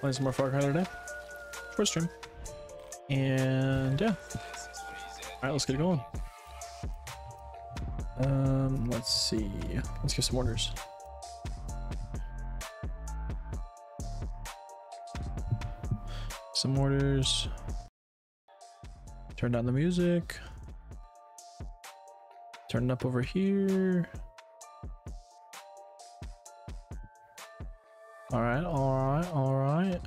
playing some more Far Cry today for stream. And yeah. Alright, let's get it going. Um, let's see. Let's get some orders. Some orders. Turn down the music. Turn it up over here. All right, all right, all right.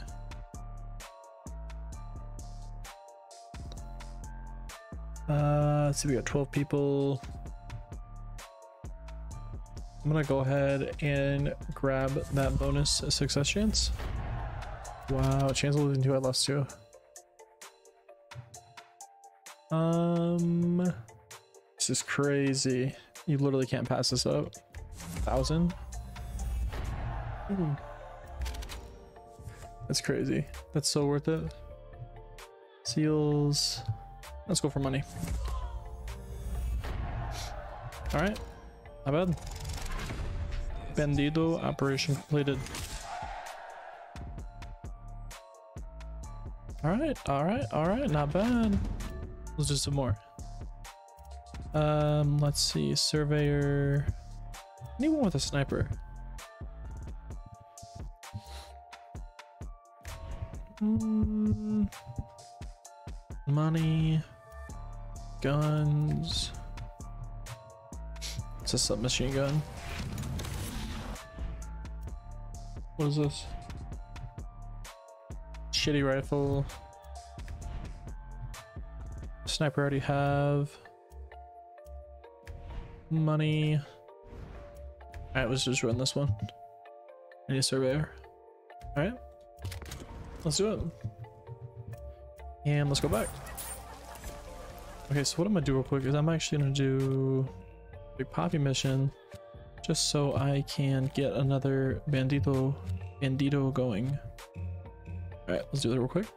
Uh, let's see, we got 12 people. I'm gonna go ahead and grab that bonus success chance. Wow, chance of losing two, I lost two. Um, this is crazy. You literally can't pass this up. Thousand. Ooh. That's crazy. That's so worth it. Seals. Let's go for money. All right, not bad. Bandido operation completed. All right, all right, all right, not bad. Let's do some more. Um, let's see, surveyor. Anyone with a sniper? Mm, money, guns. It's a submachine gun. What is this? Shitty rifle. Sniper already have. Money. Alright, let's just run this one. Any surveyor. Alright. Let's do it. And let's go back. Okay, so what I'm gonna do real quick is I'm actually gonna do a big poppy mission just so I can get another bandito bandito going. Alright, let's do that real quick.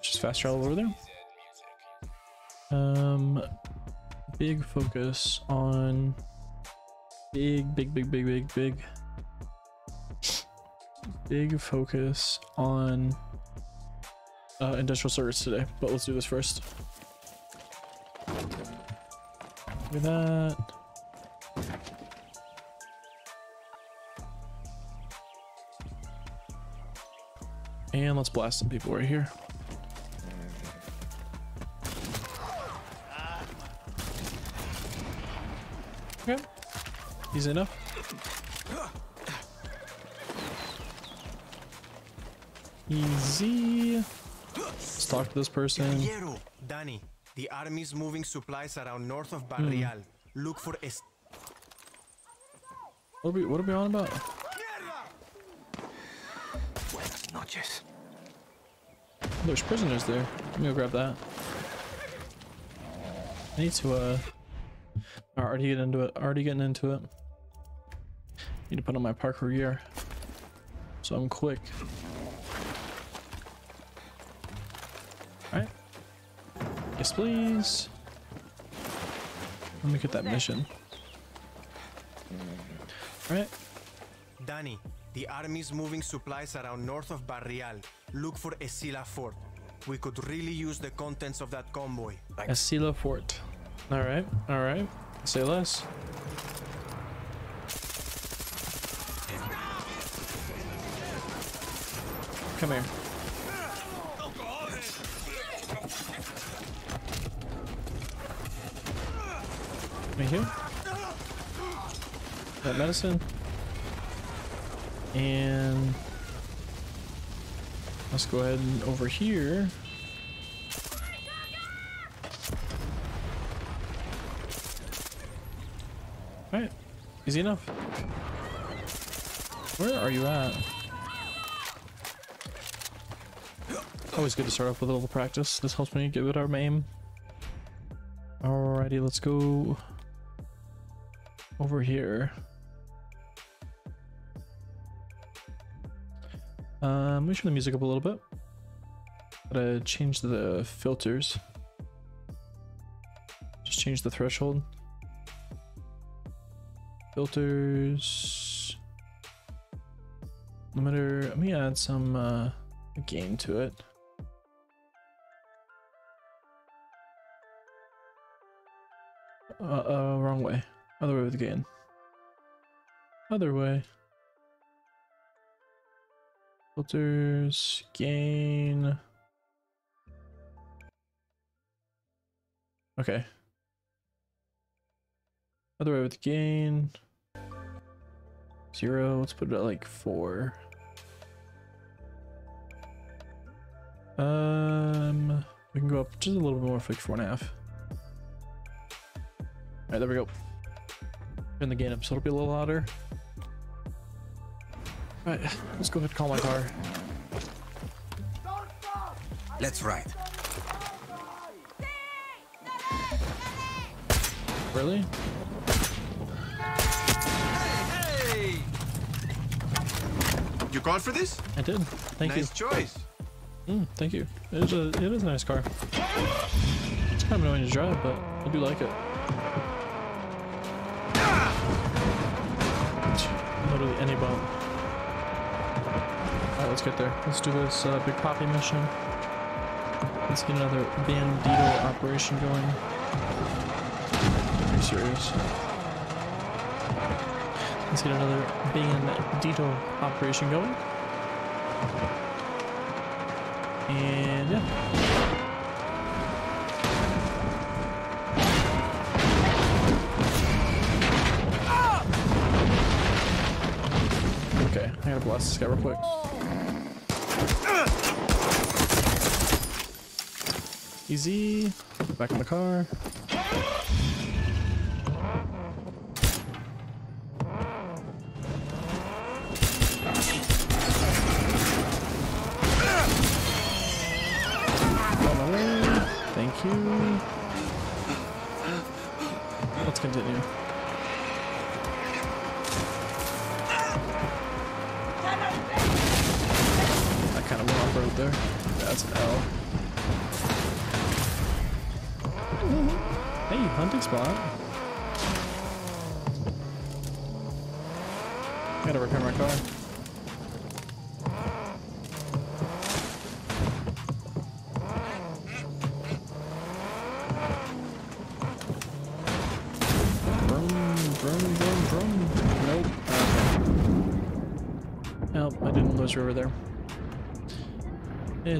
Just fast travel over there. Um big focus on big big big big big big big focus on uh, industrial circuits today, but let's do this first. At that. And let's blast some people right here. Okay. Easy enough. Easy. Let's talk to this person. Guerrero, Danny, the army's moving supplies around north of Barrial. Look for es- What are we, what are we on about? Buenas noches. There's prisoners there. Let me go grab that. I need to, uh... Already get into it. Already getting into it. Need to put on my parkour gear. So I'm quick. Yes, please. Let me get that mission. Alright. Danny, the army's moving supplies around north of Barrial. Look for Esila Fort. We could really use the contents of that convoy. Esila Fort. Alright, alright. Say less. Come here. Right here. That medicine. And let's go ahead and over here. Alright, easy enough. Where are you at? Always good to start off with a little practice. This helps me get better at my aim. Alrighty, let's go over here. Um, let me turn the music up a little bit. Gotta change the filters. Just change the threshold. Filters. Limiter. Let me add some uh, game to it. Uh, uh, wrong way. Other way with gain. Other way. Filters, gain. Okay. Other way with gain. Zero. Let's put it at like four. Um, we can go up just a little bit more for like four and a half. Alright, there we go. Turn the game, up so it'll be a little louder. Alright, let's go ahead and call my car. Let's ride. Really? Hey! You called for this? I did. Thank nice choice. you. Mm, thank you. It is a it is a nice car. It's kind of annoying to drive, but I do like it. Literally any bump. Alright, let's get there. Let's do this uh, big poppy mission. Let's get another bandito operation going. Are you serious? Let's get another bandito operation going. And yeah. Gotta this guy real quick. Easy. Back in the car.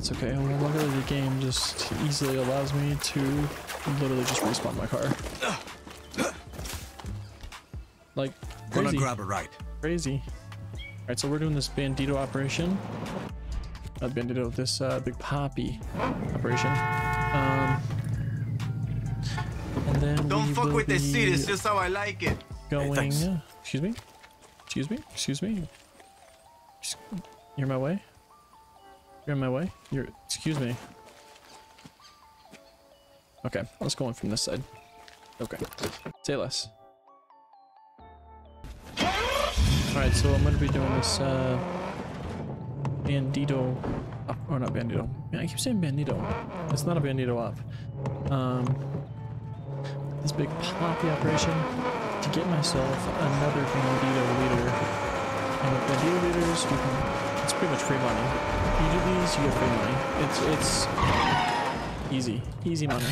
It's okay. Well, luckily the game just easily allows me to literally just respawn my car. Like, crazy. Gonna grab a right. Crazy. Alright, so we're doing this bandito operation. Not bandito, this uh, big poppy operation. Um, and then Don't fuck with the seat, it's be just how I like it. going. thanks. excuse me. Excuse me. Excuse me. Ex- You're my way. You're in my way. You're. Excuse me. Okay, let's go in from this side. Okay. Say less. Alright, so I'm gonna be doing this uh bandito or not bandito. Man, I keep saying bandito. It's not a bandito op. Um this big poppy operation to get myself another bandito leader. And with bandito leaders you can it's pretty much free money. You do these, you get free money. It's it's easy. Easy money.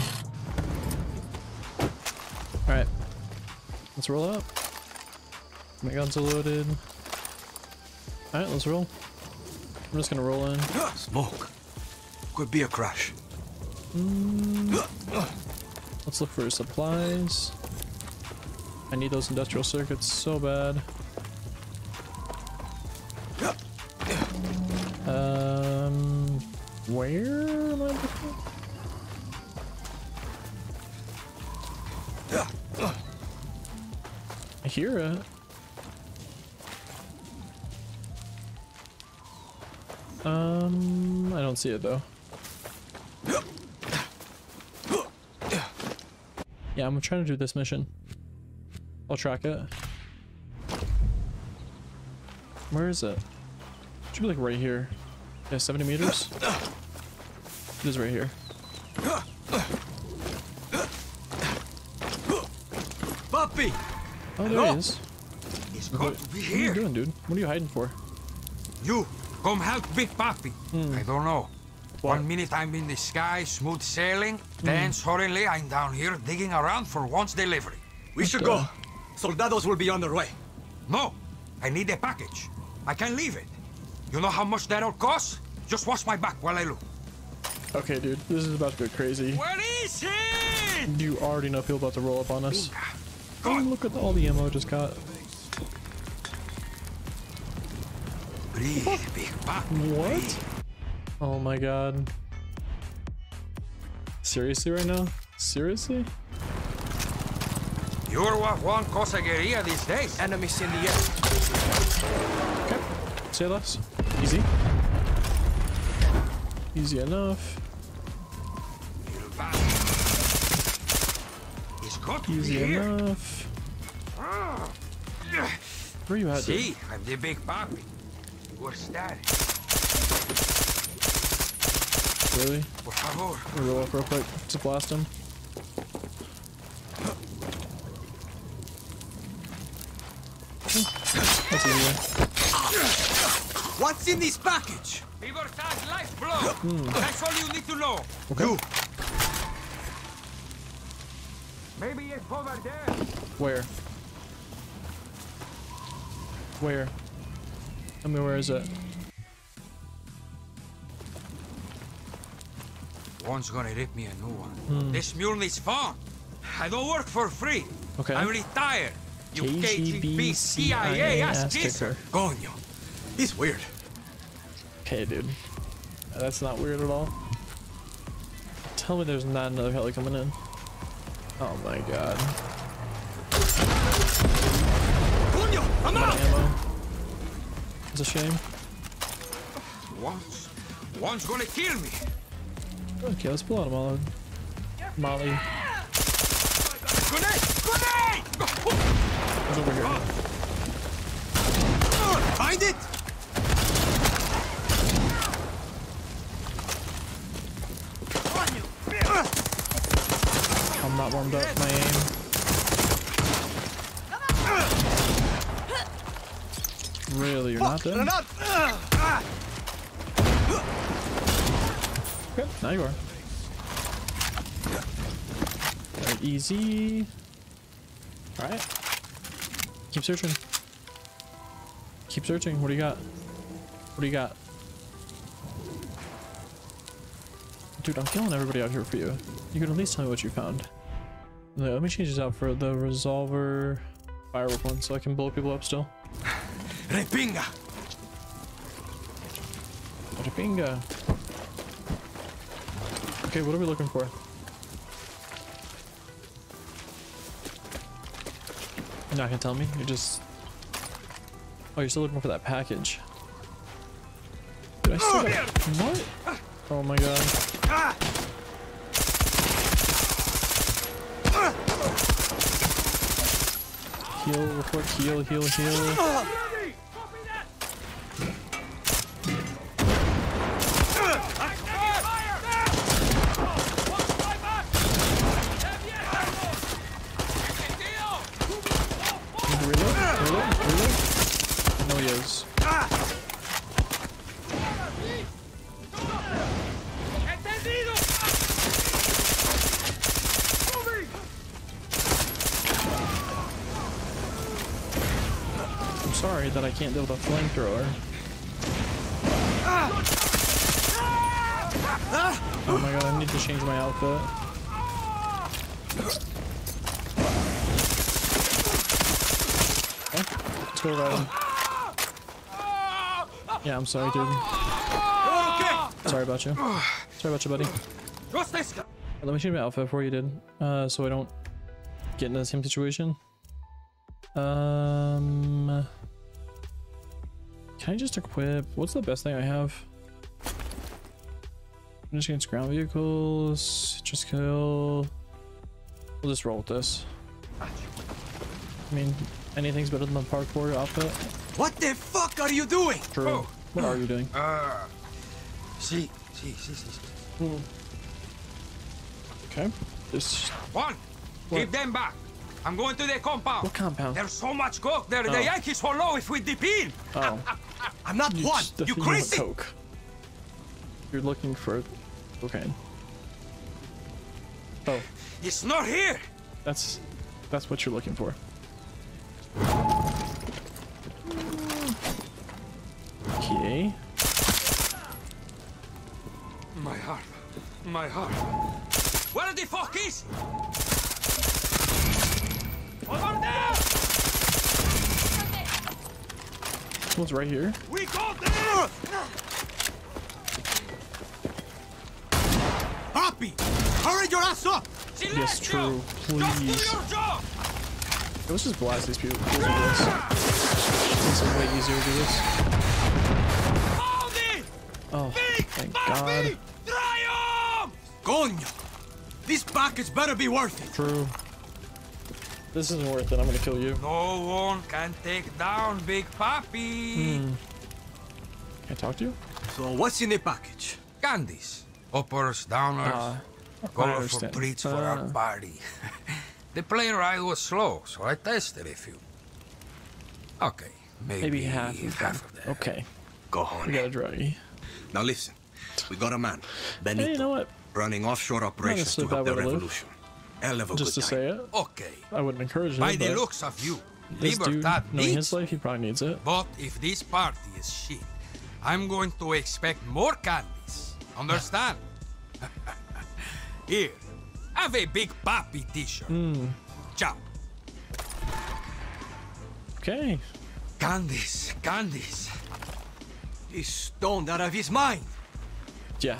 Alright. Let's roll up. My guns are loaded. Alright, let's roll. I'm just gonna roll in. Smoke. Could be a crash. Hmm. Let's look for supplies. I need those industrial circuits so bad. See it though. Yeah, I'm trying to do this mission. I'll track it. Where is it? Should be like right here. Yeah, 70 meters. It is right here. Papi! Oh, there Hello? he is. He's What, got to be what are you doing, dude? What are you hiding for? You, Come help Big Papi. Hmm. I don't know. What? One minute I'm in the sky, smooth sailing. Hmm. Then suddenly I'm down here digging around for one's delivery. We should go. Soldados will be on their way. No, I need a package. I can't leave it. You know how much that'll cost? Just watch my back while I look. Okay, dude, this is about to go crazy. Where is it? You already know people about to roll up on us. Go Oh, look at all the ammo I just got. What? Oh my god. Seriously right now? Seriously? You're what one conseguiría these days. Enemies in the air. Okay. Say less. Easy. Easy enough. Little bastard. It's got to be Easy here. enough. Ah. Where you at, dude? See, I'm the Big Papi. Where's that? Really? Por favor. Let me roll up real quick. Just blast him. That's easier. What's in this package? Libertad's lifeblood. Hmm. That's all you need to know. Okay. Maybe it's over there. Where? Where? Tell me where is it? Juan's gonna rip me a new one. Hmm. This mule needs fun. I don't work for free. Okay. I'm retired. You KGB CIA ass ass kisser. kicker. Coño. He's weird. Okay, dude. That's not weird at all. Tell me there's not another heli coming in. Oh my god. Coño, I'm out! It's a shame. Juan's, Juan's gonna kill me. Okay, let's pull out a Molly. Molly. Grenade! Grenade! What's over here? Find it! I'm not warmed up. My Okay, now you are. Easy. Alright. Keep searching. Keep searching. What do you got? What do you got? Dude, I'm killing everybody out here for you. You can at least tell me what you found. Let me change this out for the resolver firework one so I can blow people up still. Repinga! Pinga. Okay, what are we looking for? You're not gonna tell me? You're just... Oh, you're still looking for that package. I still got... What? Oh my god. Heal quick. Heal, heal, heal. Deal with a flamethrower. Oh my god, I need to change my outfit. Ride. Yeah, I'm sorry, dude. Sorry about you. Sorry about you, buddy. Let me change my outfit before you did, uh, so I don't get in the same situation. Um, can I just equip? What's the best thing I have? I'm just against ground vehicles. Just kill. We'll just roll with this. I mean, anything's better than the parkour outfit. What the fuck are you doing? True. Oh. What are you doing? Uh, see, see, see, see. see. Okay. Just One, What? keep them back. I'm going to the compound. What compound? There's so much coke there, Oh. the Yankees will know if we dip in. Oh, I'm not you one. You crazy? Coke. You're looking for cocaine. Oh, It's not here. that's that's what you're looking for. Okay. My heart. My heart. Where the fuck is? What's right here? We got there! Papi, hurry your ass up. Yes, true. Please. Let's just blast these people. These guys. Makes way easier to do this. Oh, thank God. Coño. This package better be worth it. True. This isn't worth it. I'm gonna kill you. No one can take down Big Papi. Can I talk to you? So what's in the package? Candies. Uppers, downers, Uh, colorful treats for our Uh, party. the plane ride was slow, so I tested a few. Okay, maybe, maybe half of them. of them. Okay, Go we got on. a druggie. Now listen. We got a man, Hey, you know Benito, what? running offshore operations to help the bad way to live. revolution. Hell of a Just to good say it, Okay, I wouldn't encourage it. by the looks of you, this dude, Libertad knowing needs his life, he probably needs it. But if this party is shit, I'm going to expect more candies. Understand? Here, have a big papi t-shirt. Hmm. Ciao. Okay. Candies, candies. He's stoned out of his mind. Yeah,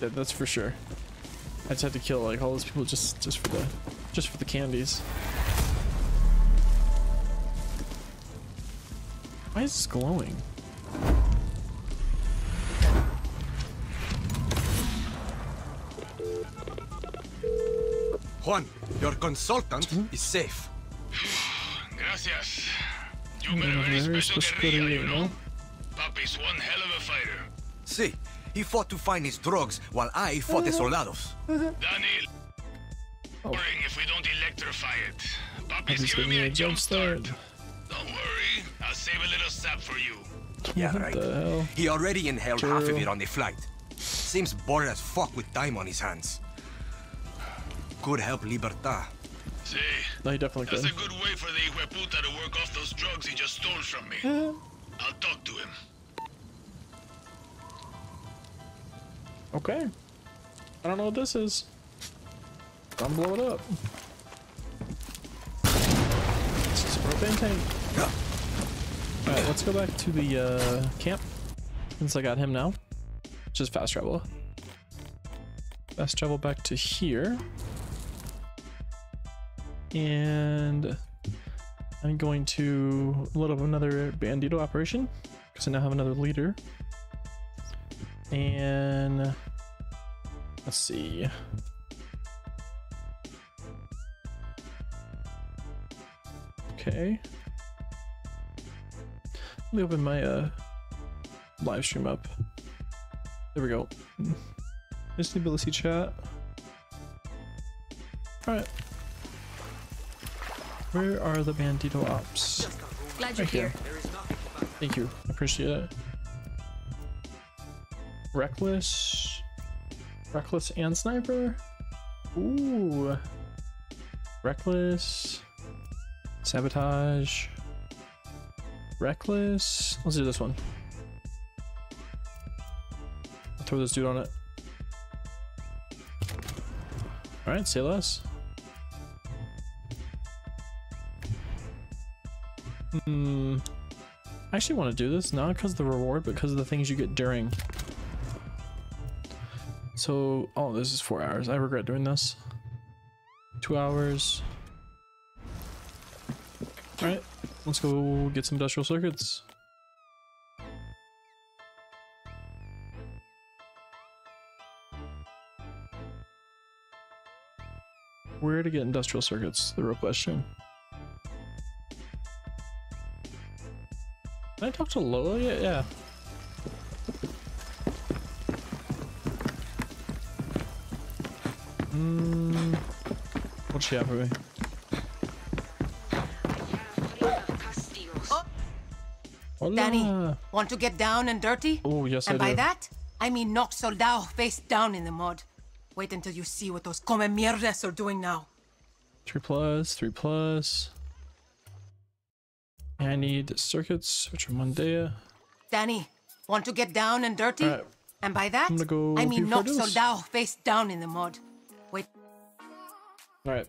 that, that's for sure. I just had to kill like all those people just just for the just for the candies. Why is this glowing? Juan, your consultant hmm? is safe. Gracias. You met a very Very special special guerrilla, guerrilla, you eh? know? Papi's one hell of a fighter. See, he fought to find his drugs while I fought the uh-huh. soldados. Uh-huh. Daniel, oh. worrying if we don't electrify it. Papi's He's giving giving me me a a jump jump start. start. Don't worry, I'll save a little sap for you. Yeah, what right. the hell? He already inhaled half of it on the flight. Seems bored as fuck with time on his hands. Could help Libertad. See, No, he definitely that's could. a good way for the Hueputa to work off those drugs he just stole from me. Uh-huh. I'll talk to him. Okay. I don't know what this is. I'm blow it up. It's just a propane tank. Alright, let's go back to the uh, camp. Since I got him now. Just fast travel. Fast travel back to here. And I'm going to load up another bandito operation. Because I now have another leader. And let's see. Okay. Let me open my uh live stream up. There we go. Just need to see chat. Alright. Where are the bandito ops? Glad you're Right here. here. Thank you. I appreciate it. Reckless. Reckless and sniper. Ooh. Reckless. Sabotage. Reckless. Let's do this one. I'll throw this dude on it. Alright, say less. Hmm. I actually want to do this not because of the reward, but because of the things you get during. So, oh, this is four hours. I regret doing this. Two hours. All right, let's go get some industrial circuits. Where to get industrial circuits? The real question. Did I talk to Lola yet? Yeah. out me. Danny, want to get down and dirty? Oh, yes, and I do. And by that, I mean knock soldado face down in the mud. Wait until you see what those come mierdas are doing now. Three plus, three plus. I need circuits, which are Mondea. Danny, want to get down and dirty? Right. And by that, go I mean knock soldado face down in the mud. Wait, Alright.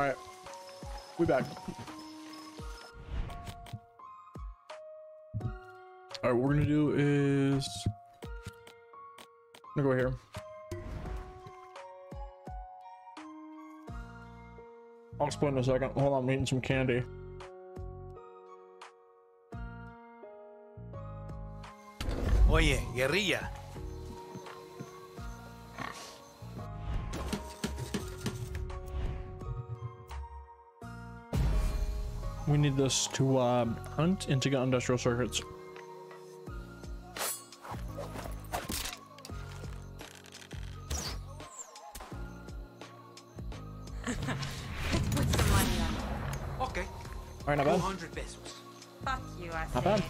Alright. We back. Alright, what we're gonna do is I'm gonna go here. I'll explain in a second. Hold on, I'm eating some candy. Oye, guerrilla. We need this to uh, hunt and to get industrial circuits. Let's put some money on it. Okay, Alright, not bad. 200 pesos. Fuck you, I Not bad.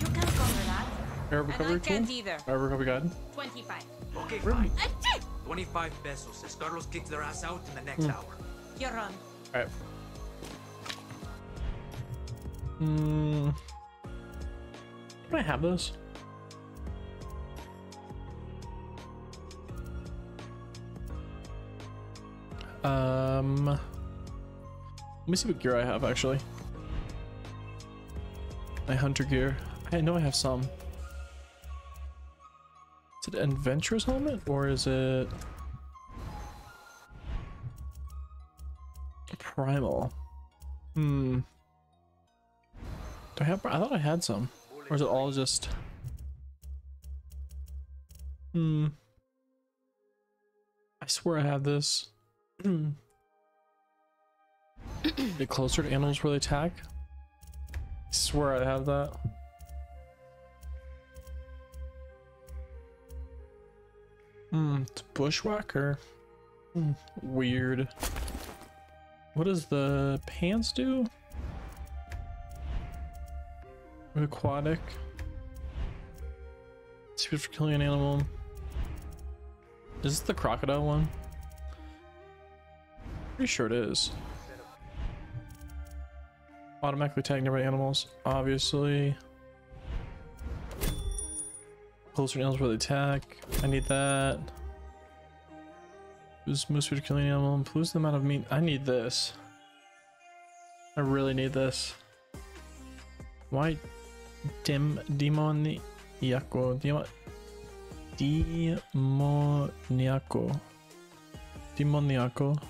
You can cover that. Air And I recovery tool? can't either. Air recovery guide? 25. Okay, fine. 25 pesos as Carlos kicks their ass out in the next hour. You're on. Alright. Hmm. Can I have those? Um. Let me see what gear I have actually. My hunter gear. I know I have some. Is it an adventurer's helmet or is it primal? Hmm. I have? I thought I had some. Or is it all just? Hmm. I swear I have this. Get closer to animals where they attack. I swear I have that. Hmm, it's bushwhacker. Hmm, weird. What does the pants do? Aquatic. Speed for killing an animal. Is this the crocodile one? Pretty sure it is. Automatically tag nearby animals, obviously. Closer animals where they attack. I need that. Boost most speed for killing an animal. Improves the amount of meat. I need this. I really need this. Why Dim demoniaco Demo, demoniaco. Demoniaco.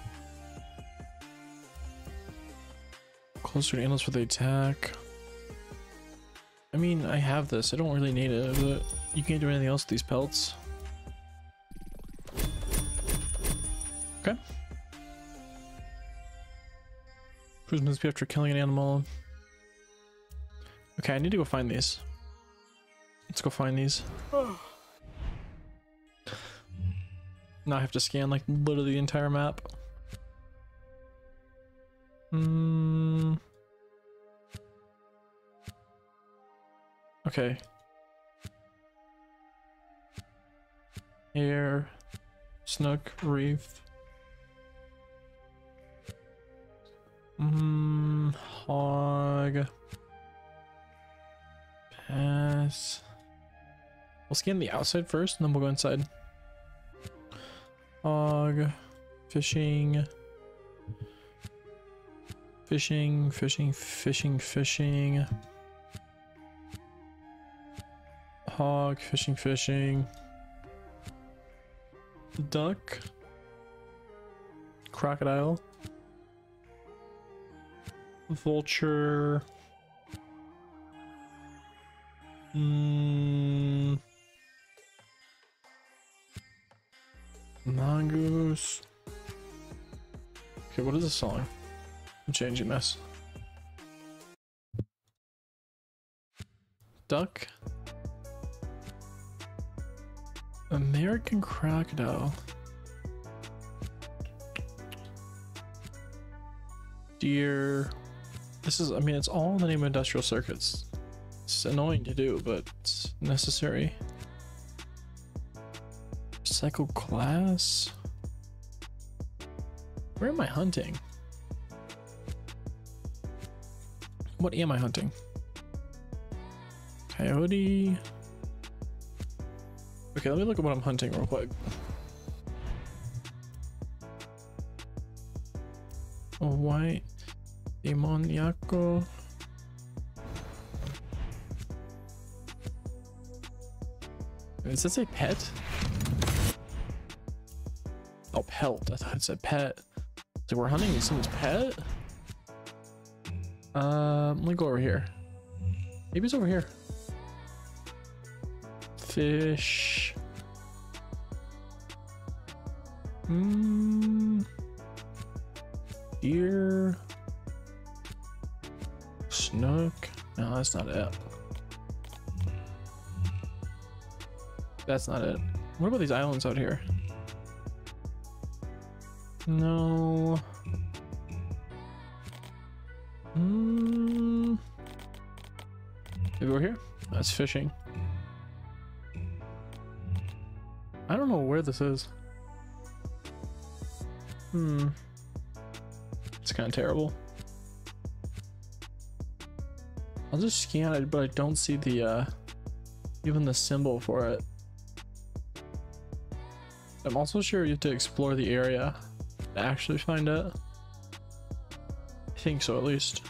Closer to animals where they attack. I mean I have this. I don't really need it but you can't do anything else with these pelts. Okay. Prison must be after killing an animal Okay, I need to go find these. Let's go find these. now I have to scan like literally the entire map. Hmm. Okay. Air, Snook, Reef. Hmm. Hog. Pass. We'll scan the outside first, and then we'll go inside. Hog. Fishing. Fishing, fishing, fishing, fishing. Hog, fishing, fishing. Duck. Crocodile. Vulture. Mm. Mongoose. Okay, what is this song? I'm changing this. Duck. American crocodile. Deer. This is, I mean, it's all in the name of industrial circuits. It's annoying to do, but it's necessary. Cycle class? Where am I hunting? What am I hunting? Coyote. Okay, let me look at what I'm hunting real quick. A white demoniaco. Is this a pet? Oh, pelt. I thought it said pet. So we're hunting someone's pet? Um, let me go over here. Maybe it's over here. Fish. Hmm. Deer. Snook. No, that's not it. That's not it. What about these islands out here? No. Hmm. Maybe we're here? That's fishing. I don't know where this is. Hmm. It's kind of terrible. I'll just scan it, but I don't see the, uh, even the symbol for it. I'm also sure you have to explore the area to actually find it. I think so, at least.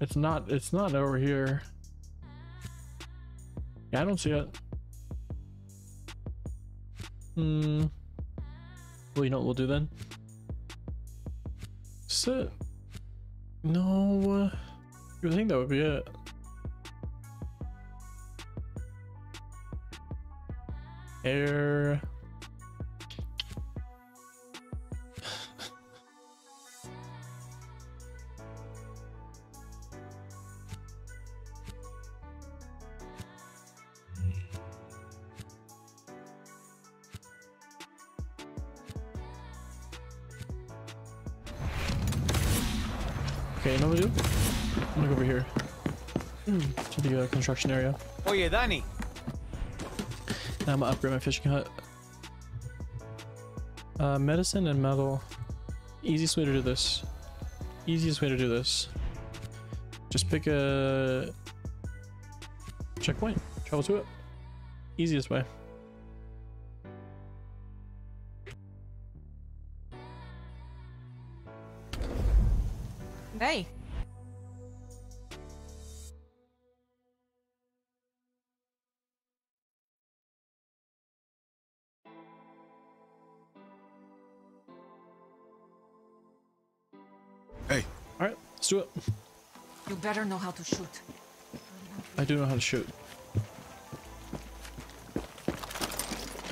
It's not, it's not over here. Yeah, I don't see it. Hmm. Well, you know what we'll do then? Sit. No. I think that would be it. Air. Okay, you know what to do? I'm gonna go over here. To the uh, construction area. Oye, Dani. And I'm gonna upgrade my fishing hut. Uh, medicine and metal. Easiest way to do this. Easiest way to do this. Just pick a checkpoint. Travel to it. Easiest way. Better know how to shoot. I do know how to shoot.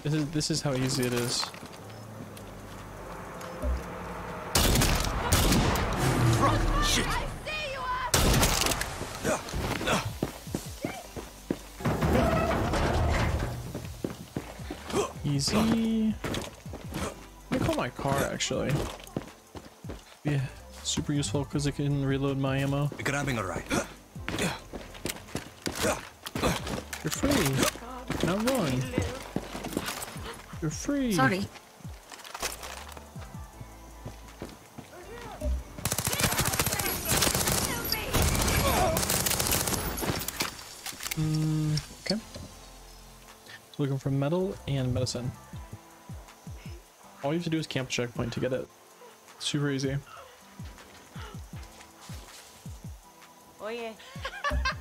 This is this is how easy it is. shit! Easy. Let me call my car actually. Yeah, super useful because it can reload my ammo. Grabbing a ride. You're free. Now run. You're free. Sorry. Mm, okay. Looking for metal and medicine. All you have to do is camp a checkpoint to get it. Super easy. Oye.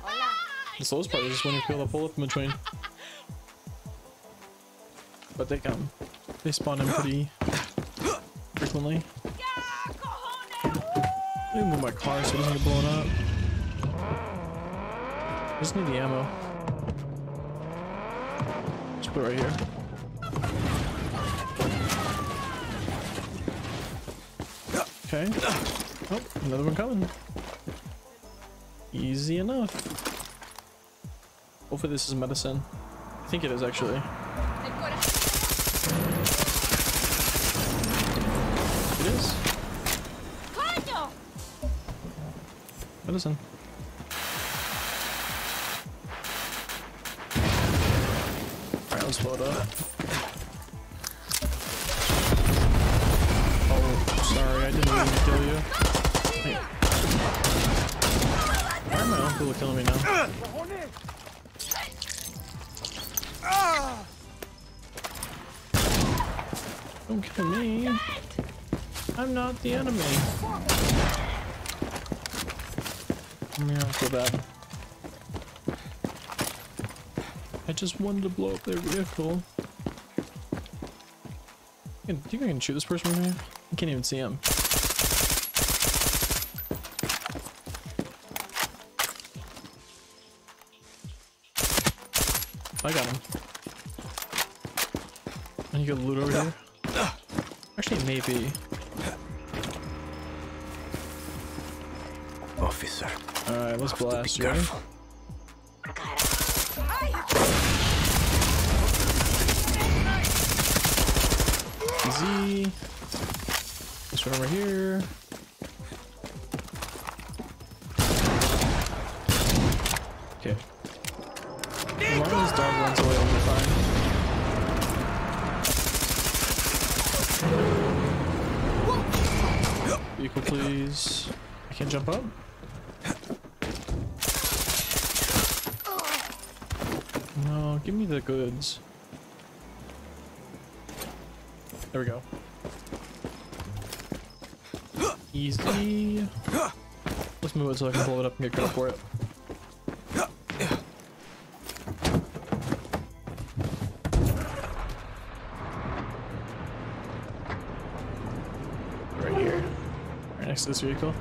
Hola. The slowest part is when you feel the pull up in between. But they come. They spawn in pretty frequently. Let me move my car so it doesn't get blown up. I just need the ammo. Just put it right here. Okay. Oh, another one coming. Easy enough. Hopefully this is medicine. I think it is actually. It is. Medicine. I bad. I just wanted to blow up their vehicle. Do you think I can shoot this person from here? I can't even see him. I got him. And you got loot over here? Actually, maybe. Officer. Alright, let's Be blast you. careful. Easy. This one over here. Okay. Long as this dog runs away, fine. Vehicle, please. I can't jump up. No, give me the goods. There we go. Easy. Let's move it so I can blow it up and get credit for it. Right here. Right next to this vehicle.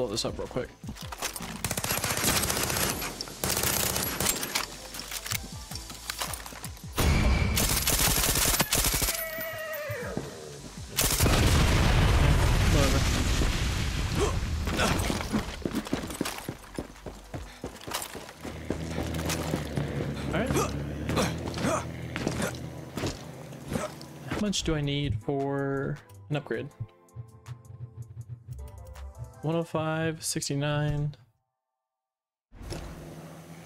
Blow this up real quick. How much do I need for an upgrade? 105, 69.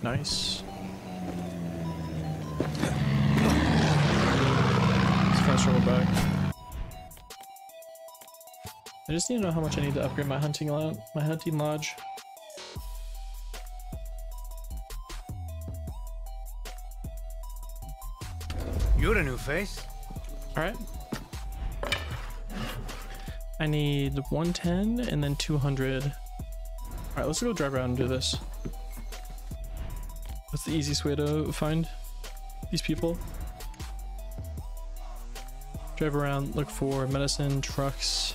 Nice. Let's fast travel back. I just need to know how much I need to upgrade my hunting lodge. My hunting lodge. You're a new face. All right. I need 110 and then 200. All right, let's go drive around and do this. What's the easiest way to find these people? Drive around, look for medicine, trucks,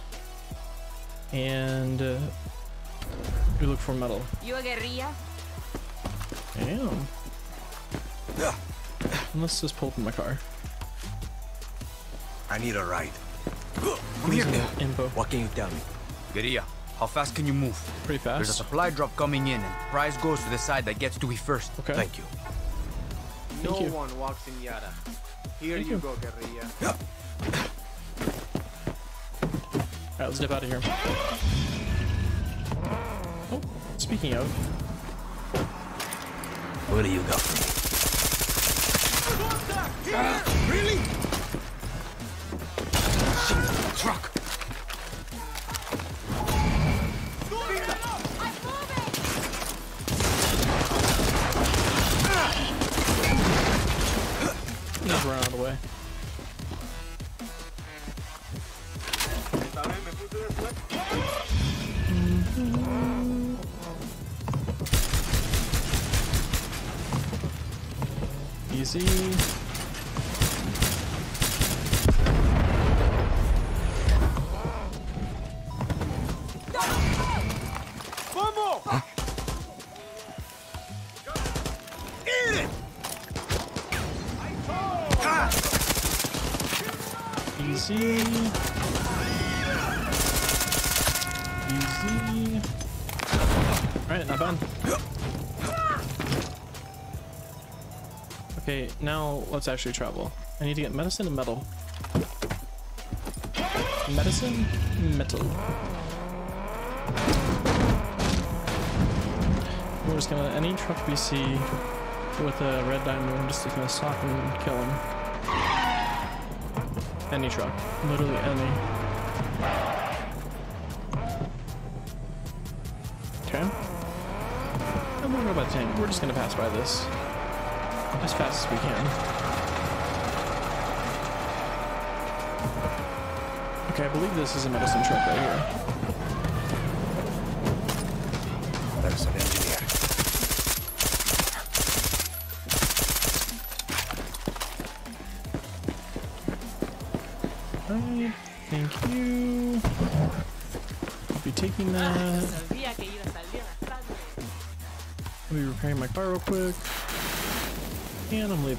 and uh, we look for metal. You a guerrilla? Damn. And let's just pull up in my car. I need a ride. Give me some info. What can you tell me? Guerrilla, how fast can you move? Pretty fast. There's a supply drop coming in, and prize goes to the side that gets to it first. Okay. Thank you. Thank no you. one walks in Yara. Here Thank you, you. go, guerrilla. Alright, let's dip out of here. Oh, speaking of, What do you got for me? Really? Truck! Now let's actually travel. I need to get medicine and metal. Medicine, metal. We're just gonna, any truck we see with a red diamond, we're just gonna stop and kill him. Any truck. Literally any. Okay. I'm go by tank. We're just gonna pass by this. As fast as we can. Okay, I believe this is a medicine truck right here.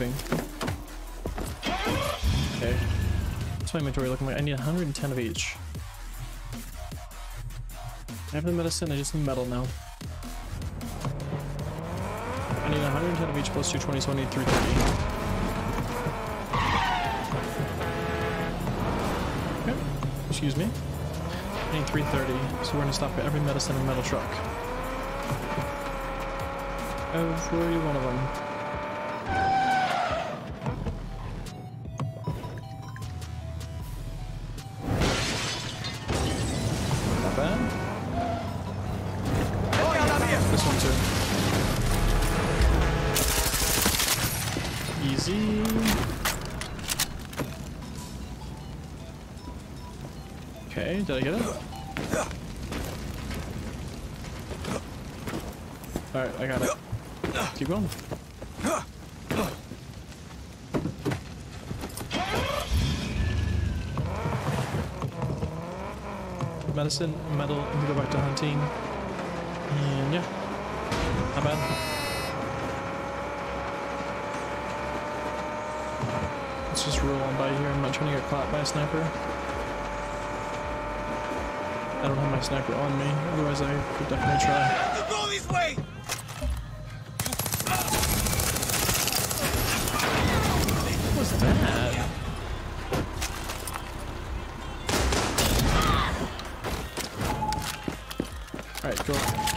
Leaving. Okay. What's my inventory looking like? I need 110 of each. I have the medicine, I just need metal now. I I need 110 of each plus 220, so I need 330. Excuse me. I need 330, so we're gonna stop at every medicine and metal truck. Every one of them. Medicine, metal, and go back to hunting. And yeah, not bad. Let's just roll on by here. I'm not trying to get caught by a sniper. I don't have my sniper on me, otherwise I could definitely try.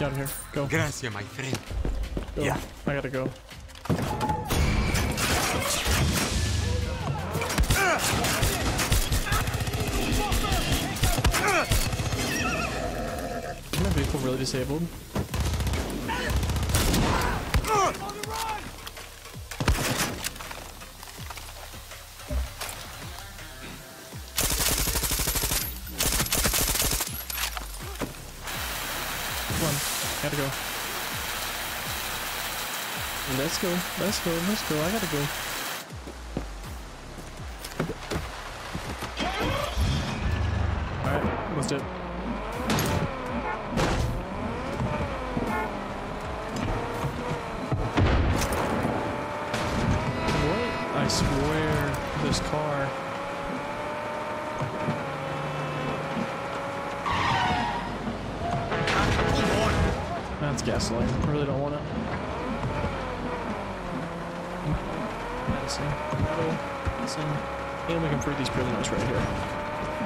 Get out of here. Go. Gracias, my friend. Go. Yeah. I gotta go. Is my vehicle really disabled? Let's go, let's go, I gotta go.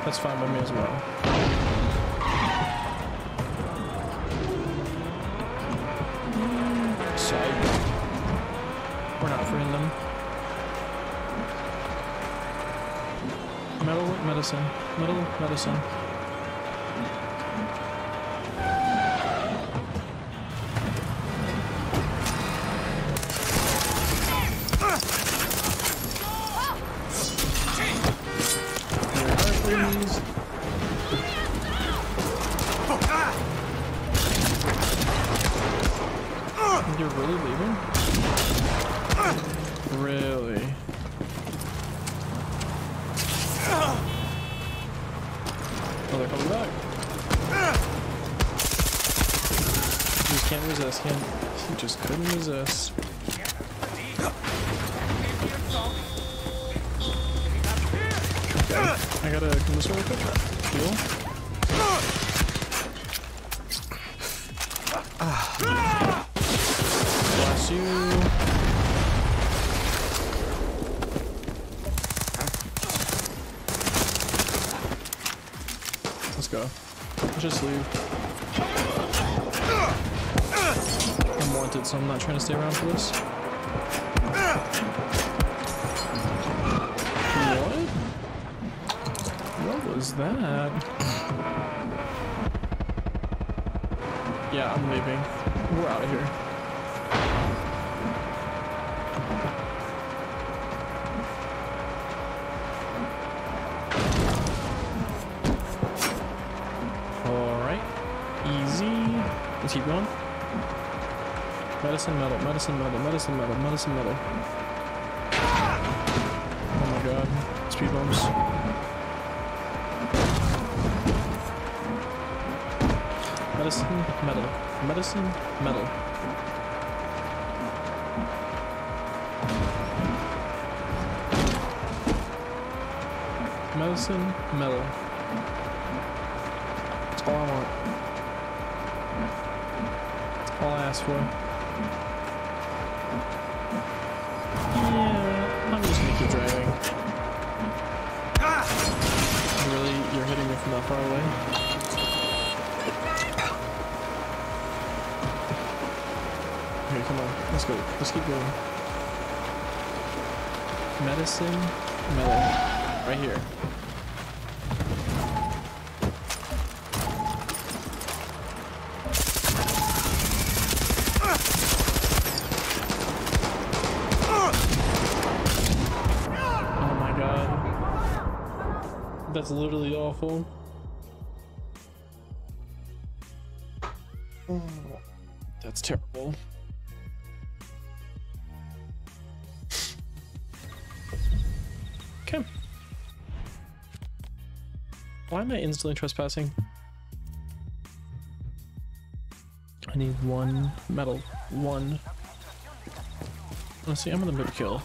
That's fine by me as well. Psych. We're not freeing them. Metal medicine. Metal medicine. Not trying to stay around for this. What? What was that? Yeah, I'm leaving. We're out of here. Medicine metal, medicine metal, medicine metal. Oh my god. Speed bumps. Medicine metal. Medicine metal. Medicine metal. That's all I want. That's all I ask for. Let's keep going. Medicine, metal. Right here. Oh my god. That's literally awful. Am I instantly trespassing? I need one metal. One. Let's see, I'm gonna move kill.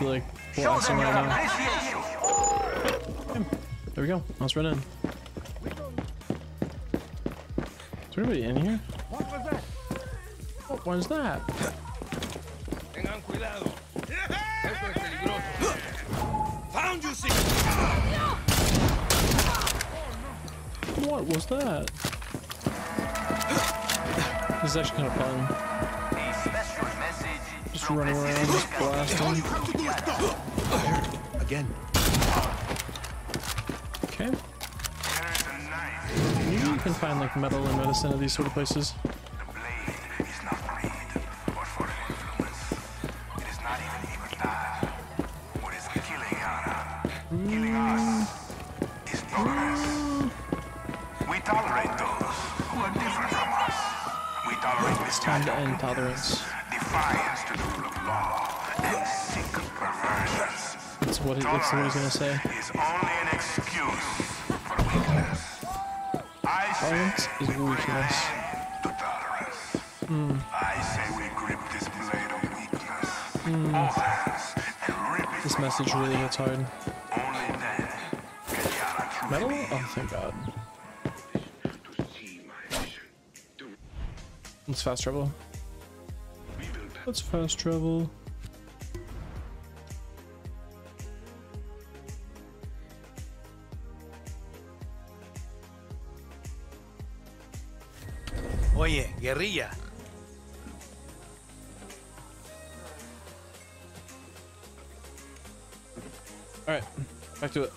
Be like blasting right now. There we go. Let's run in. Is there anybody in here? What was that? What was that? Tengan cuidado. Esto es peligroso. Found you, see. What was that? This is actually kind of fun. Running around, just blasting. Again. Okay. You can find like metal and medicine at these sort of places. The blade is not greed or for influence. It is not even libertad. What is killing Yara? Killing us is tolerance. We tolerate those who are different from us. We tolerate Time to end tolerance. defiance what, that's what gonna say. Is only an excuse for weakness. I say Tolerance is weakness. to tolerance. Hmm. I say we grip this blade of weakness. Hmm. Hands and This message really hits hard. Only then can Metal? Oh, thank God. to see my mission. To Let's fast travel. Let's fast travel. Oye, guerrilla. Alright, back to it.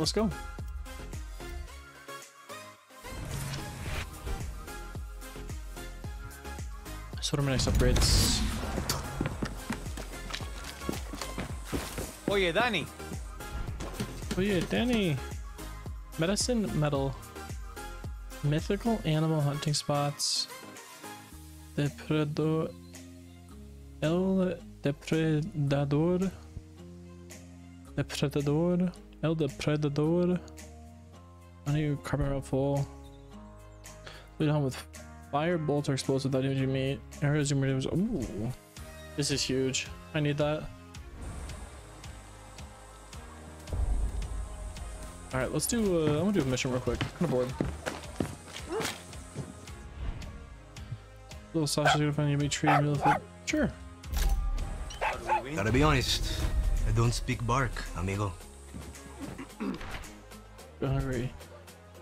Let's go. So what are my next upgrades? Oye, Dani. Oh yeah, Dani. Medicine metal. Mythical animal hunting spots. Depredador. El depredador. Depredador. El depredador. I need carbon rifle. Lead on with fire bolt or explosive that you meet. Arrows you meet. Ooh. This is huge. I need that. Alright, let's do, uh, I'm gonna do a mission real quick. Kind of bored. Little if I need to be real quick. Sure. Gotta be honest. I don't speak bark, amigo. Hungry.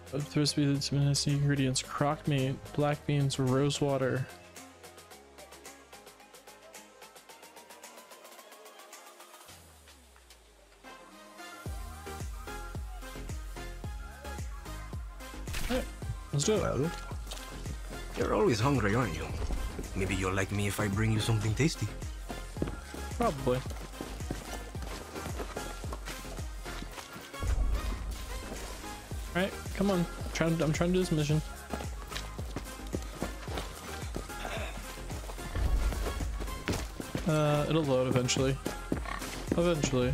Supposed to be some nasty ingredients. Croc meat, black beans, rose water. Let's do it. Well, you're always hungry, aren't you? Maybe you'll like me if I bring you something tasty. Probably. Come on. I'm trying, I'm trying to do this mission. Uh, it'll load eventually. Eventually.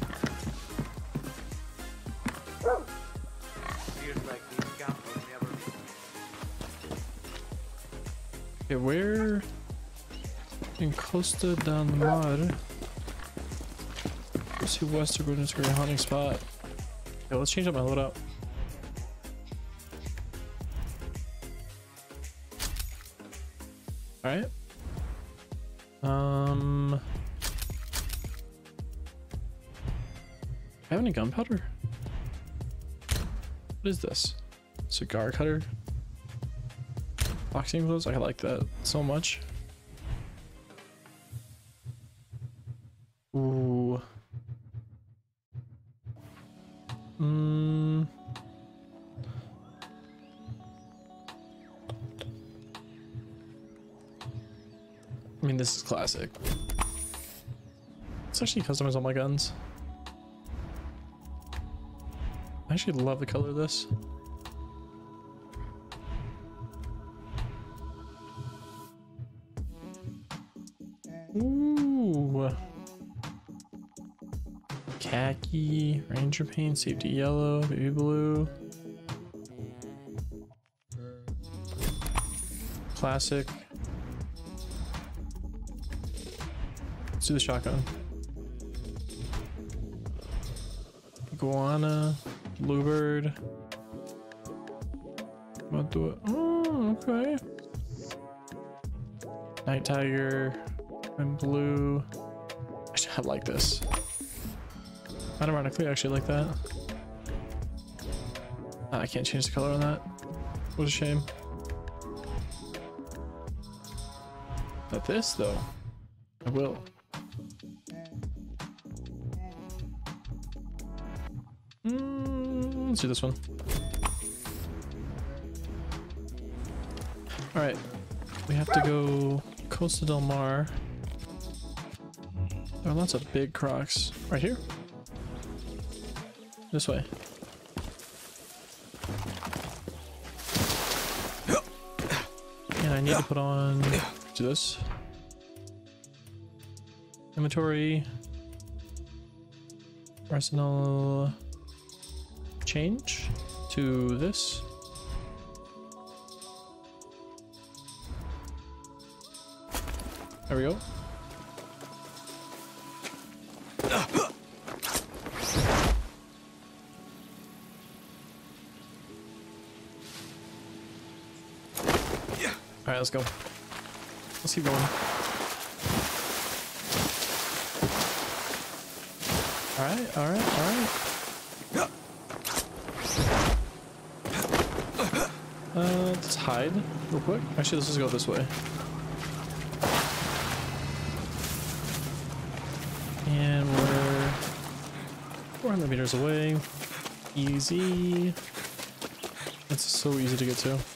Okay, where in Costa del Mar? Let's see west of Golden Square hunting spot. Yeah, let's change up my loadout. What is this? Cigar cutter? Boxing gloves? I like that so much. Ooh. Mm. I mean, this is classic. Let's actually customize all my guns. I actually love the color of this. Ooh. Khaki, ranger paint, safety yellow, baby blue. Classic. Let's do the shotgun. Iguana, bluebird. I'll do it. Oh, okay. Night tiger and blue. I like this. Unironically, I actually like that. Ah, I can't change the color on that. What a shame. But this, though, I will. This one. Alright. We have to go Costa del Mar. There are lots of big crocs. Right here? This way. And I need to put on do this. Inventory. Arsenal change to this. There we go. Alright, let's go. Let's keep going. Alright, alright, alright. Uh, let's hide real quick. Actually, let's just go this way. And we're 400 meters away. Easy. It's so easy to get to.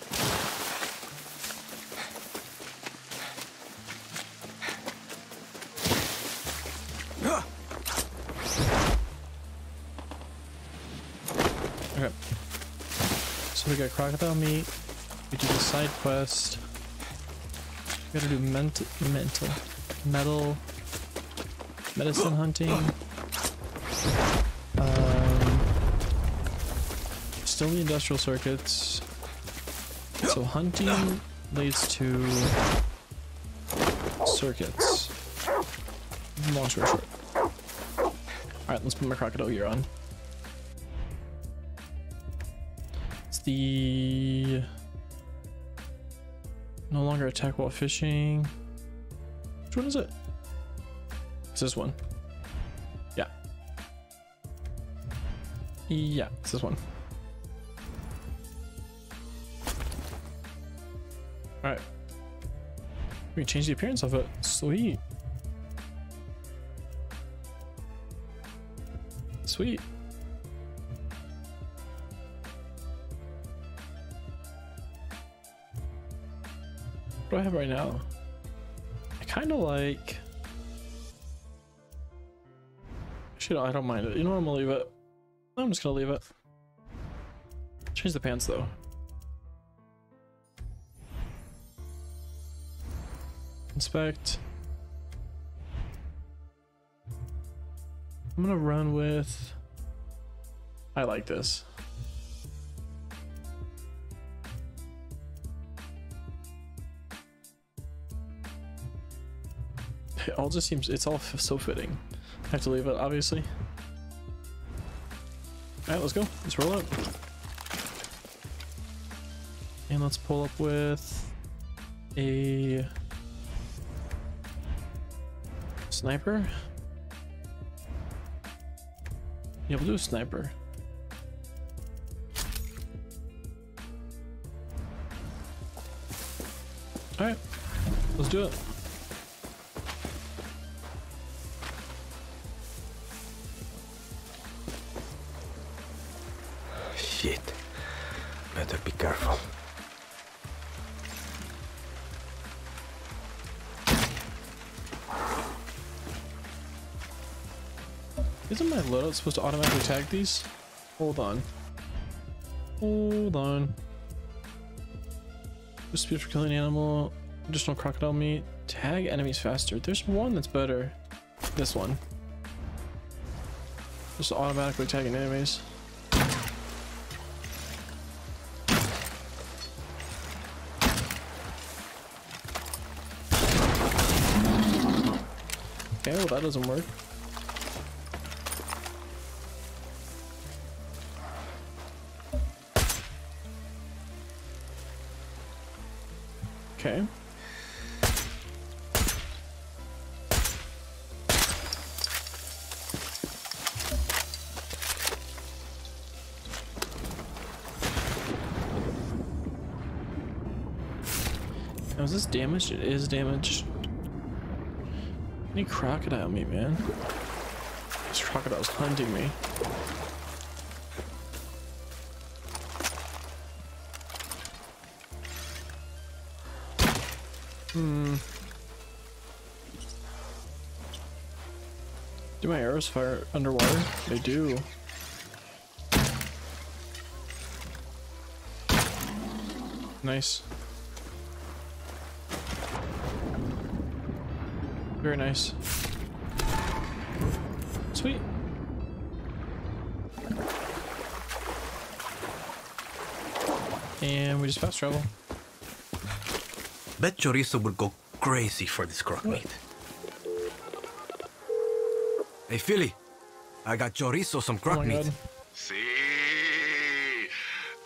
Got crocodile meat. We do the side quest. We gotta do ment mental metal medicine hunting. Um, still the industrial circuits. So hunting leads to circuits. Long story short. Alright, let's put my crocodile gear on. The no longer attack while fishing. Which one is it? It's this one. Yeah. Yeah, it's this one. Alright. We change the appearance of it. Sweet. Sweet. I have right now? I kind of like. Actually, no, I don't mind it. You know what? I'm gonna leave it. I'm just gonna leave it. Change the pants though. Inspect. I'm gonna run with. I like this. It all just seems, it's all so fitting. I have to leave it, obviously. Alright, let's go. Let's roll out. And let's pull up with a sniper. Yeah, we'll do a sniper. Alright, let's do it. Careful. Isn't my loadout supposed to automatically tag these? Hold on. Hold on. Speed for killing animal. Additional crocodile meat. Tag enemies faster. There's one that's better. This one. Just automatically tagging enemies. Doesn't work. Okay. Now is this damaged? It is damaged. Need crocodile meat, man. This crocodile's hunting me. Hmm. Do my arrows fire underwater? They do. Nice. Very nice. Sweet. And we just fast travel. Bet Chorizo would go crazy for this croc meat. Hey, Philly. I got Chorizo some Oh croc my meat. god. See?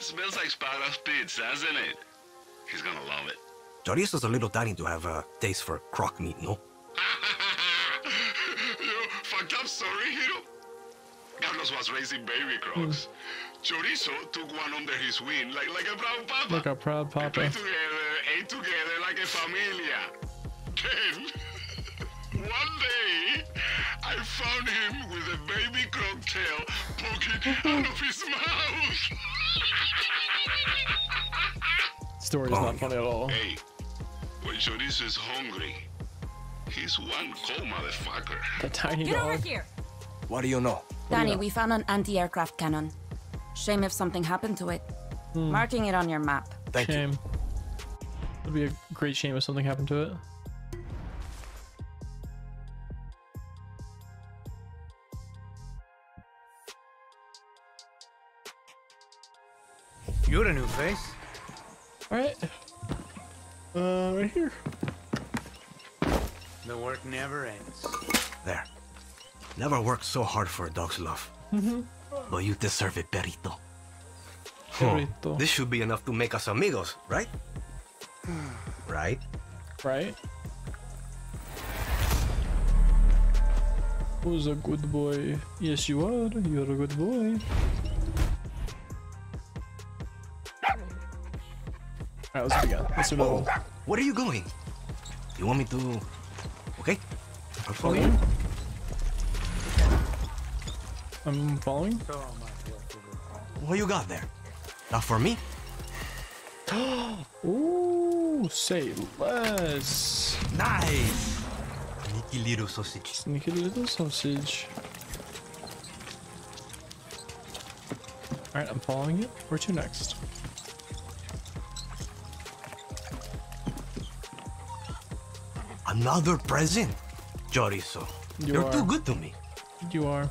Smells like Spara's pizza, doesn't it? He's gonna love it. Chorizo's a little tiny to have a taste for croc meat, no? Raising baby crocs. Hmm. Chorizo took one under his wing like, like a brown papa. Like a proud They papa. played together, ate together like a familia. Then, one day, I found him with a baby croc tail poking out of his mouth. Story's not funny at all. Hey, when Chorizo is hungry, he's one cold motherfucker. The tiny Get over here! What do you know? Dani, we found an anti-aircraft cannon. Shame if something happened to it. Marking it on your map. Thank you. Shame. It'd be a great shame if something happened to it. You're a new face. Alright. Uh, right here. The work never ends. There. Never worked so hard for a dog's love. Mm-hmm. But you deserve it, Perrito. Perrito. This should be enough to make us amigos, right? right? Right? Who's a good boy? Yes, you are. You're a good boy. Alright, let's begin. Let's do another one. Where are you going? You want me to... Okay. I'll follow Follow you. I'm following. What you got there? Not for me? Ooh. Ooh, say less. Nice! Sneaky little sausage. Sneaky little sausage. Alright, I'm following it. Where to next? Another present? Chorizo. You You're are. too good to me. You are.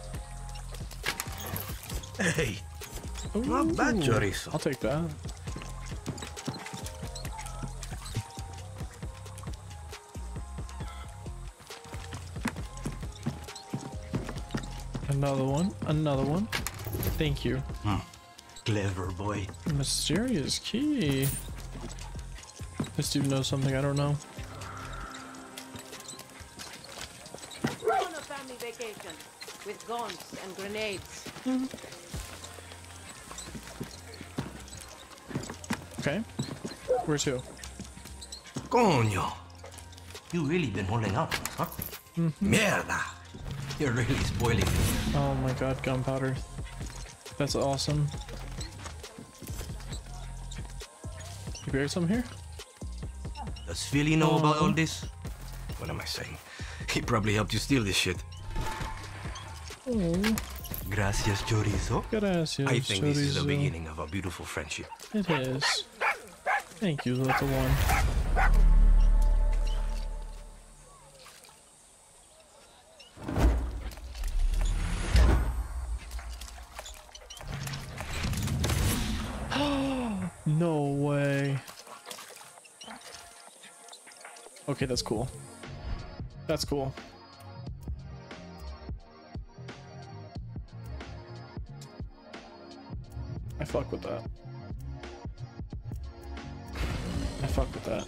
Hey, not bad, chorizo. I'll take that. Another one. Another one. Thank you. Hmm. Clever boy. Mysterious key. This dude knows something I don't know. On a family vacation with guns and grenades. Hmm. Okay. Where to? Coño. You really been holding out, huh? Mm-hmm. Mierda. You're really spoiling me. Oh my god, gunpowder. That's awesome. You buried some here? Does Philly know about all um. this? What am I saying? He probably helped you steal this shit. Oh, Gracias, chorizo. gracias. I think this is the beginning of a beautiful friendship. It is. Thank you, little one. no way. Okay, that's cool. That's cool. I fuck with that. Fuck with that.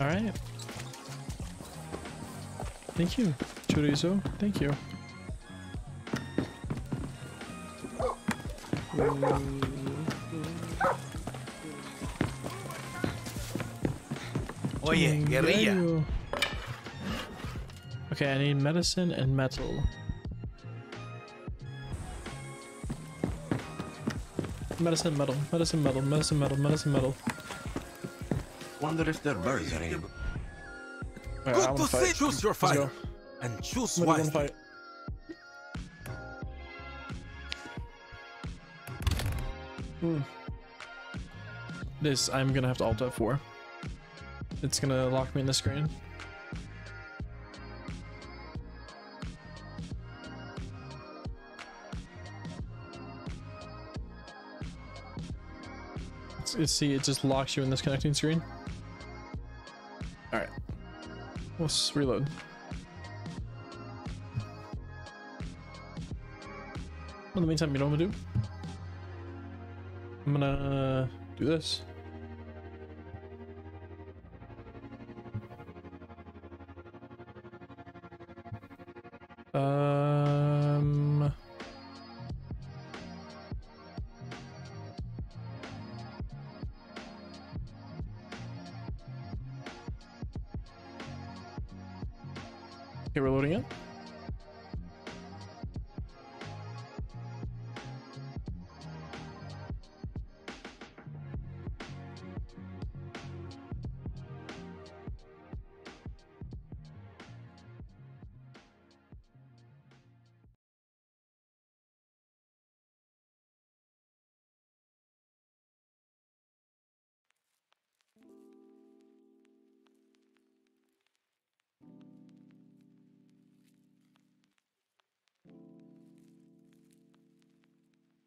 Alright. Thank you, chorizo. Thank you. Oye, guerrilla. Okay, I need medicine and metal. Medicine, metal, medicine, metal, medicine, metal, medicine, metal. Wonder if their birds are in. Alright, I wanna fight. Choose your Let's go. And choose Somebody wisely. fight. Hmm. This I'm gonna have to alt F4. It's gonna lock me in the screen. It's- see, it just locks you in this connecting screen. Alright. Let's reload. In the meantime, you know what I'm gonna do? I'm gonna do this.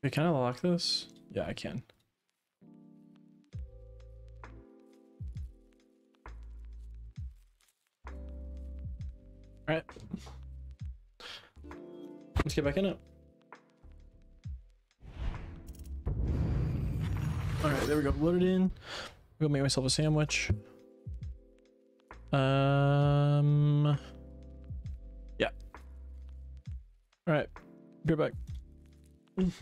Wait, can I lock this? Yeah, I can. Alright. Let's get back in it. Alright, there we go. Loaded in. I'm gonna make myself a sandwich. Um. Yeah. Alright. Be right back.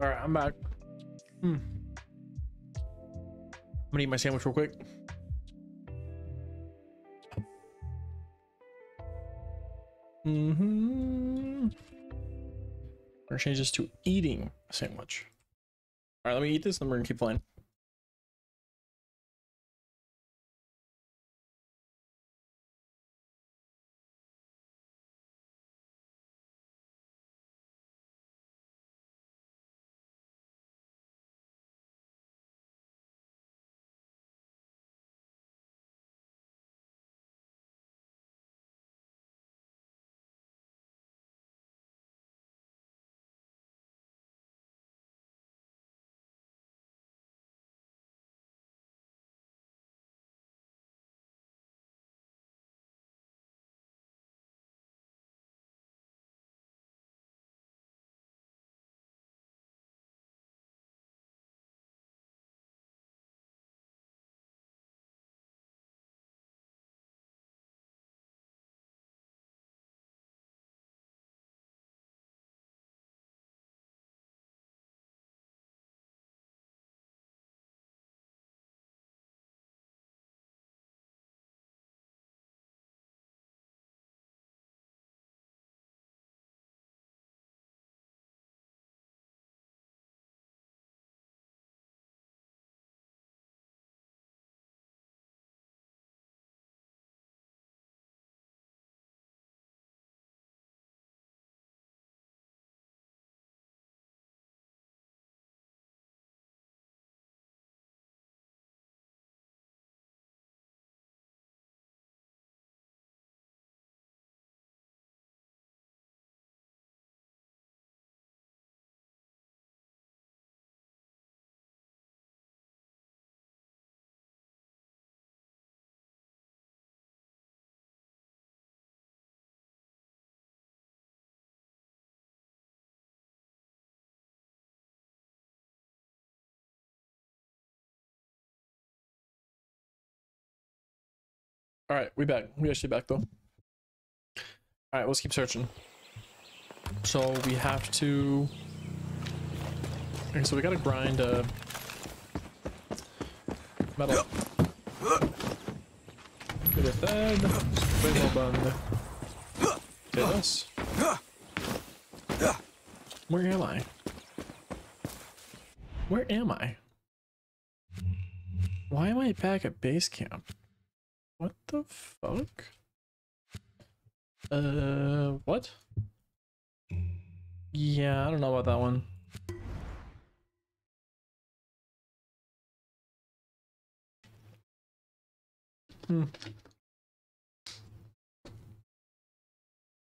All right, I'm back. Hmm. I'm gonna eat my sandwich real quick. Mm-hmm. We're gonna change this to eating a sandwich. All right, let me eat this, and we're gonna keep flying. All right, we back. We actually back though. All right, let's keep searching. So we have to. Okay, so we gotta grind uh metal. Get this. Where am I? Where am I? Why am I back at base camp? What the fuck? Uh, what? Yeah, I don't know about that one. Hmm.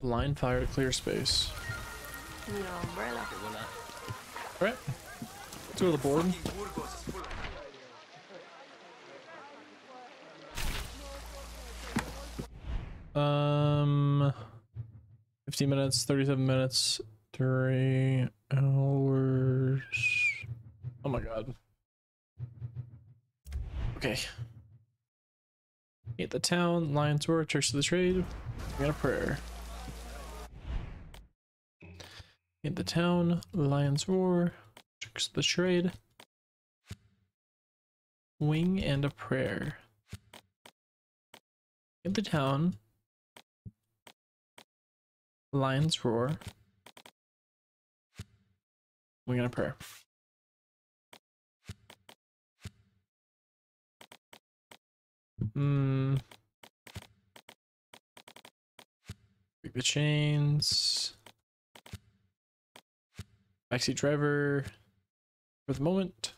Line fire to clear space. Alright. Let's go to the board. Um, 15 minutes, 37 minutes, three hours. Oh my god. Okay. Hit the town, Lions Roar, Church of the Trade. We got a prayer. Hit the town, Lions Roar, Church of the Trade. Wing and a prayer. In the town, Lions roar. We're gonna prayer. Hmm. Break the chains. Backseat driver. For the moment.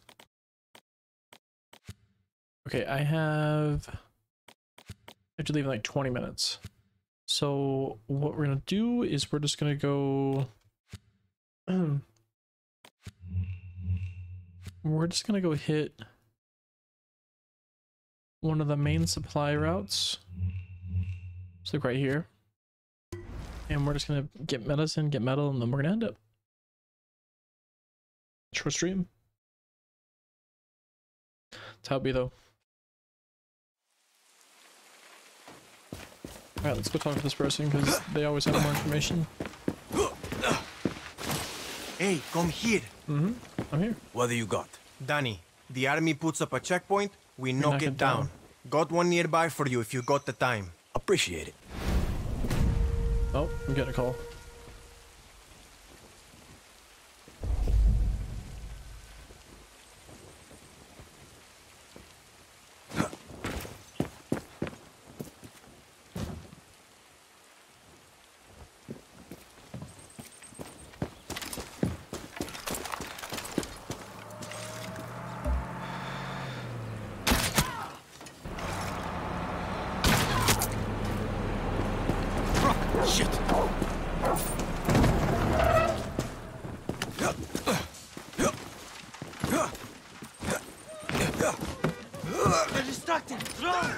Okay, I have. I have to leave in like 20 minutes. So what we're gonna do is we're just gonna go. we're just gonna go hit one of the main supply routes. So like right here. And we're just gonna get medicine, get metal, and then we're gonna end it. Short stream. That's how be though. Alright, let's go talk to this person because they always have more information. Hey, come here. Mm-hmm. I'm here. What do you got? Dani, the army puts up a checkpoint, we knock, knock it, it down. down. Got one nearby for you if you got the time. Appreciate it. Oh, I'm getting a call. Shit! They're distracted. Run!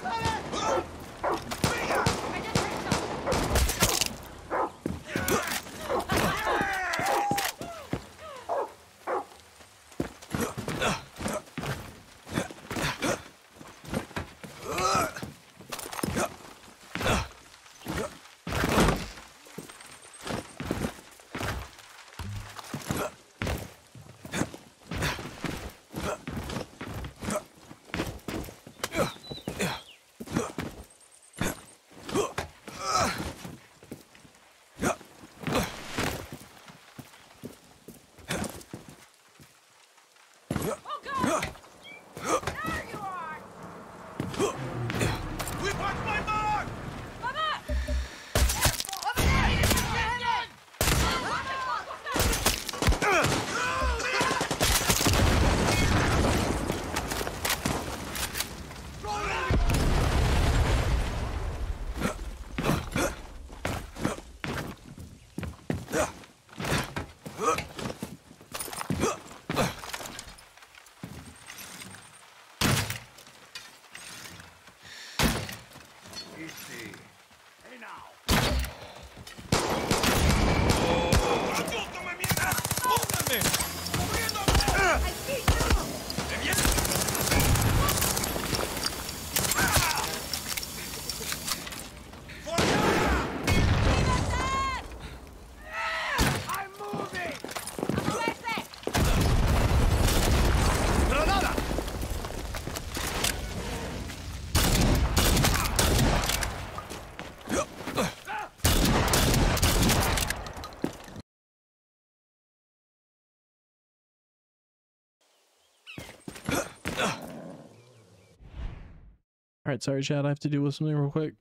We want my mark! Easy. Hey now. ¡Ayúdame, mierda! ¡Póngame! ¡Me viene! I'm moving. ¡Granada! All right, sorry, Chad. I have to deal with something real quick.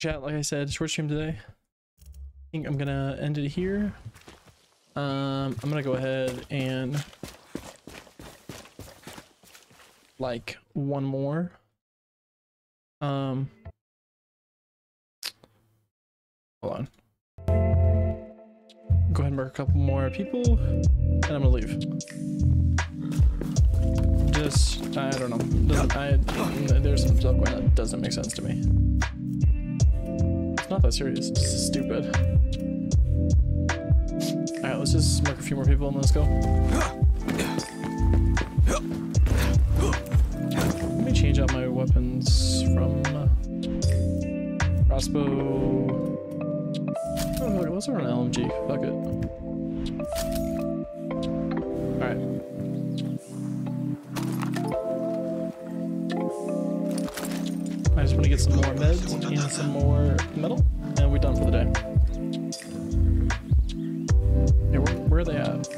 Chat, like I said, short stream today. I think I'm gonna end it here. Um, I'm gonna go ahead and like one more. Um, hold on. Go ahead and mark a couple more people, and I'm gonna leave. Just, I don't know. I, there's some stuff going on that doesn't make sense to me. Not that serious. It's stupid. All right, let's just smoke a few more people and let's go. Let me change out my weapons from uh, crossbow. Oh, let's run an LMG. Fuck it. Get some more meds and some more metal, and we're done for the day. Hey, where, where are they at?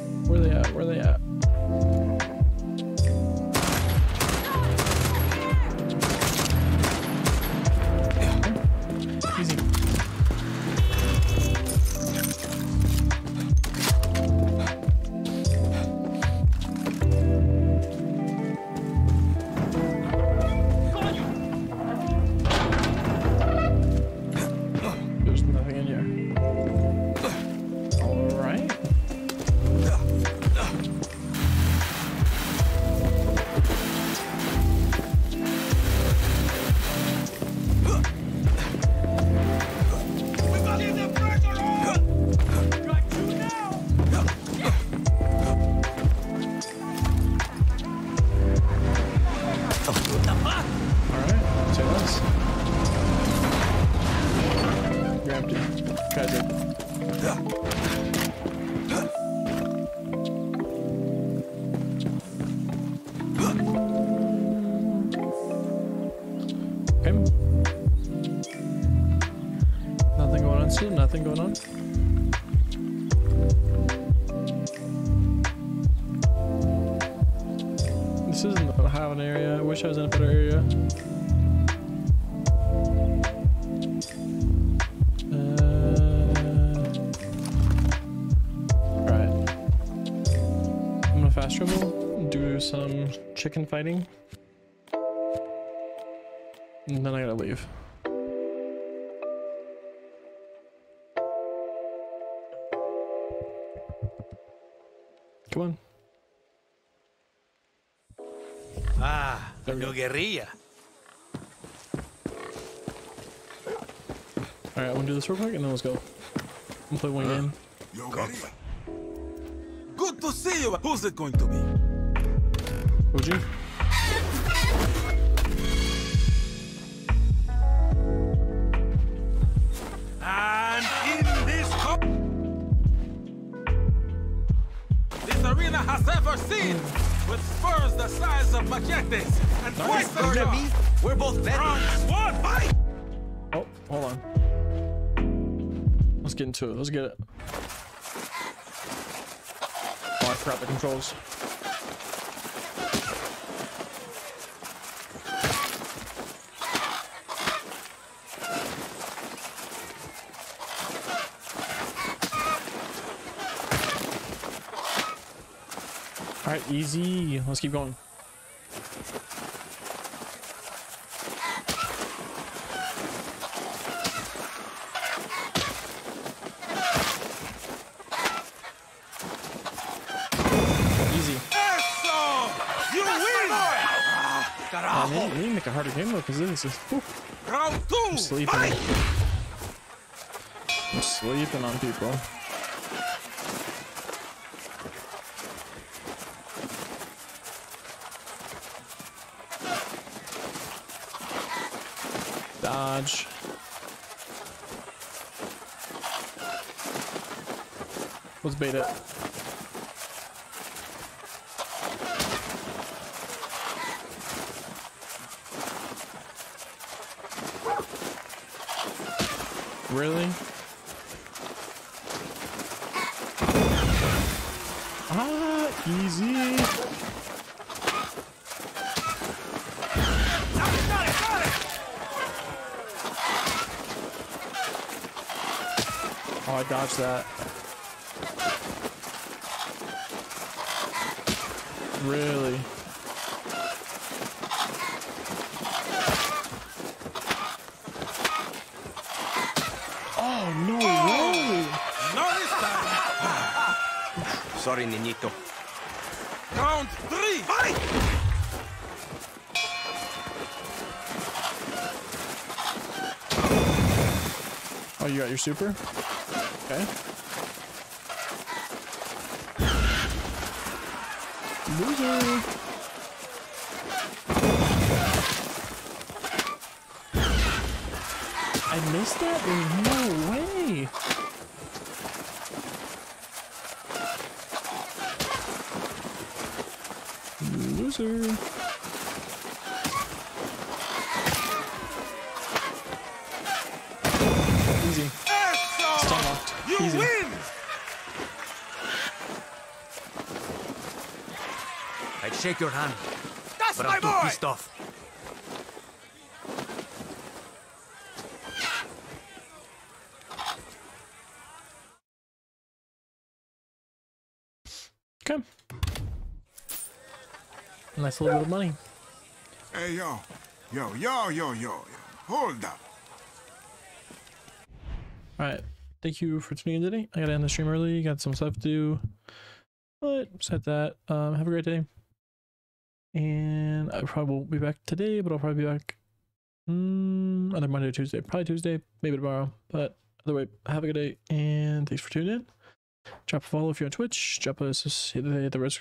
Wish I was in a better area. Uh, Alright. I'm gonna fast travel, do some chicken fighting. There we your go. guerrilla. Alright, I wanna do this real quick and then let's go. I'm gonna play one game. Good to see you. Who's it going to be? OG? And in this cup, this arena has ever seen, with spurs the size of machetes and Bird and me, we're both veterans. one, fight! Oh, hold on. Let's get into it. Let's get it. Oh, I forgot the controls. Alright, easy. Let's keep going. Easy. Eso! You win! Ah, Uh, carajo! we, need, we need to make a harder game though, because this is. whew, Round two, I'm sleeping. fight! I'm sleeping on people. Dodge. Let's bait it. Really? Ah, easy. Oh, I dodged that. Really? Sorry, Niñito. Round three! Fight! Oh, you got your super? Okay. Loser. I missed that? There's no way. Loser. Easy. Stun locked. Easy. I'd shake your hand, That's but I'm too boy! pissed off. Okay. Nice little bit of money. Hey, yo. Yo, yo, yo, yo, yo. Hold up. Alright. Thank you for tuning in today. I gotta end the stream early, got some stuff to do. But said that, um, have a great day. And I probably won't be back today, but I'll probably be back mm, either Monday or Tuesday. Probably Tuesday, maybe tomorrow. But either way, have a good day and thanks for tuning in. Drop a follow if you're on Twitch. Drop us the the risk